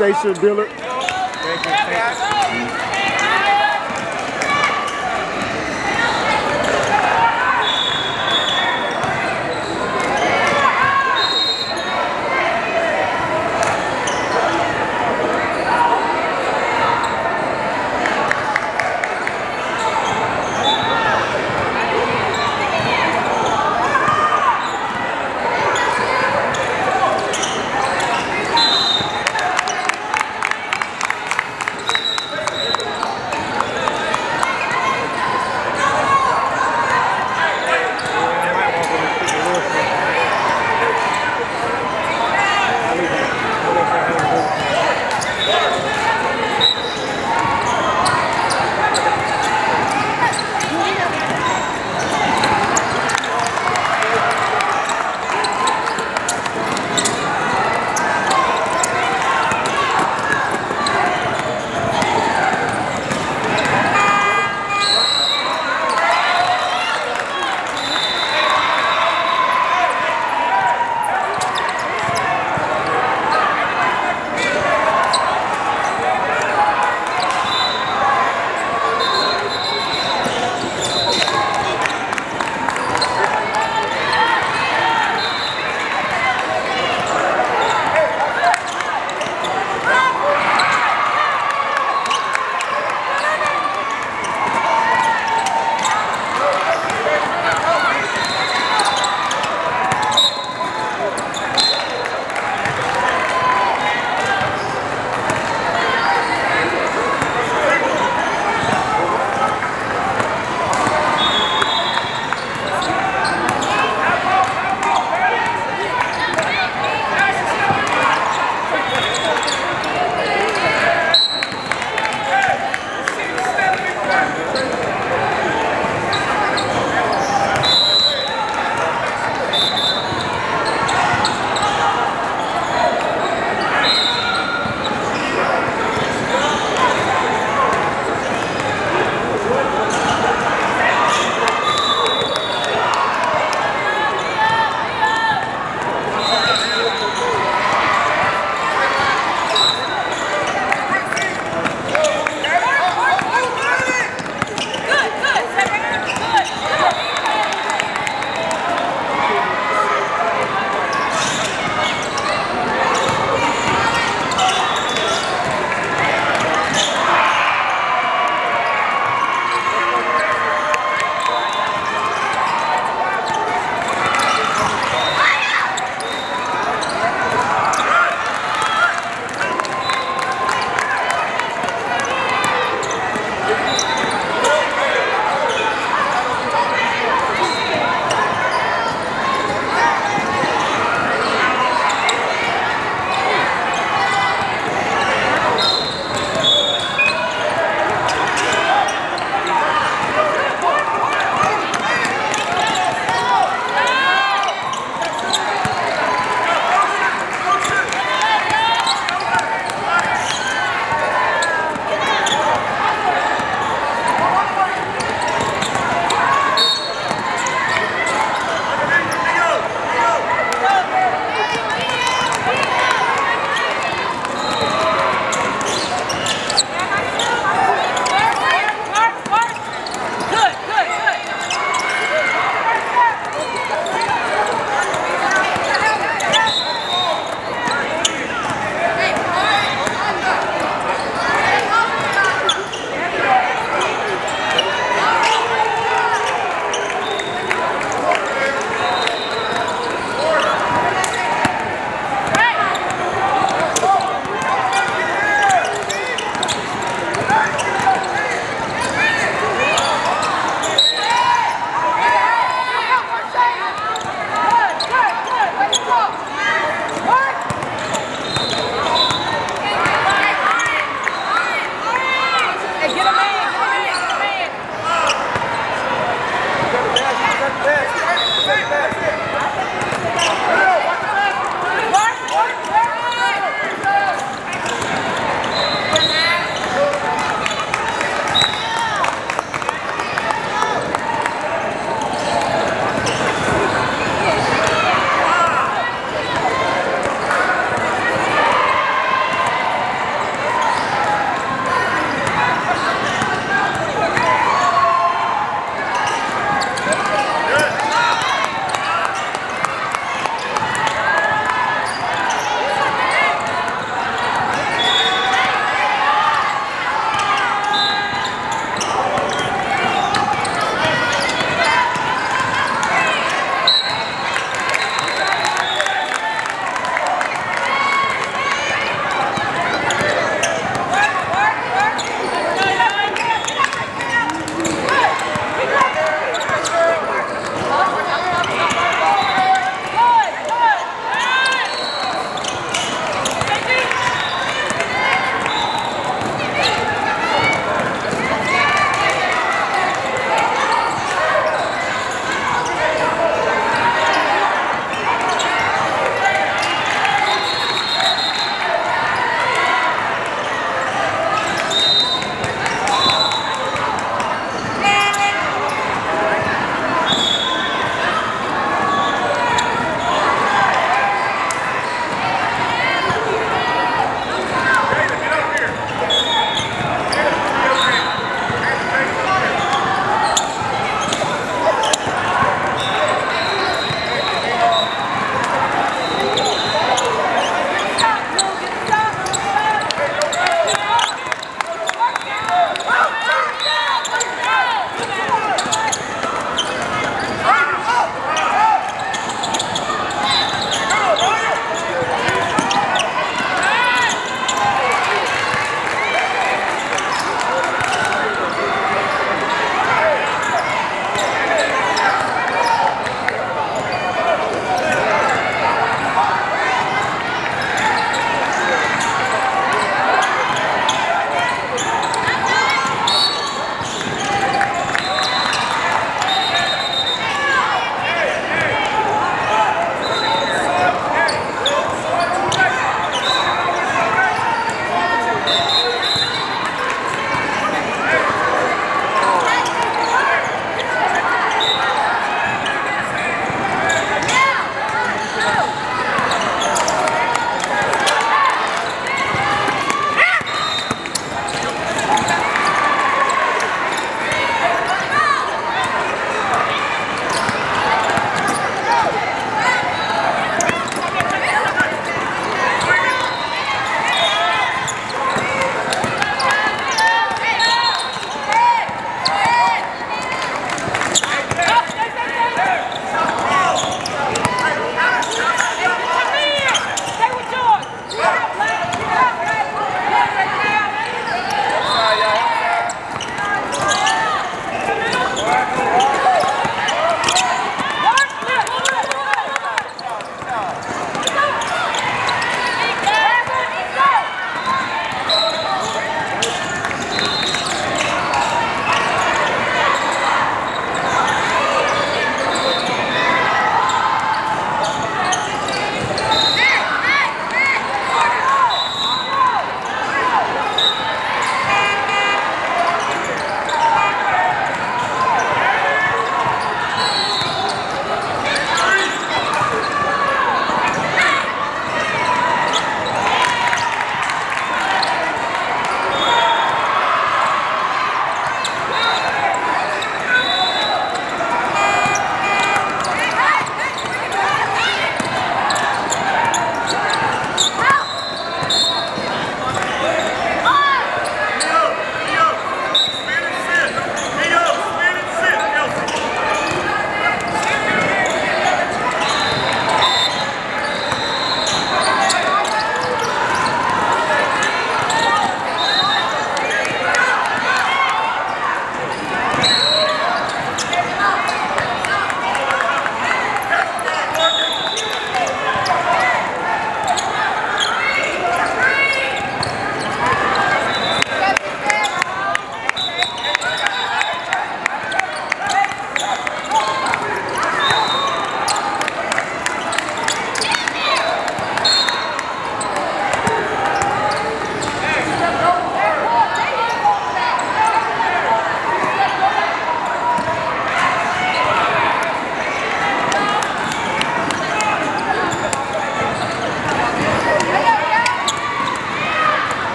Stacia Dillard. get him